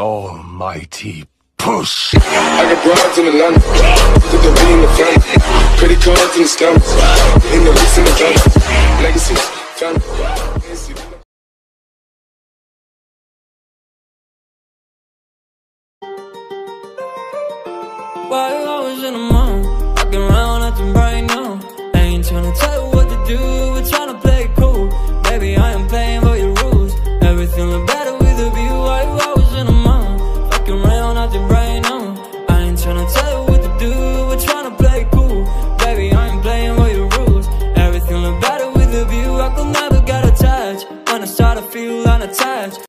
Almighty push. I got broads in the London, with the V in the front, credit cards in the in the licks in the dump, legacy, family. Why always in the mom? Fucking around acting right now. I ain't tryna tell you what to do. feel unattached.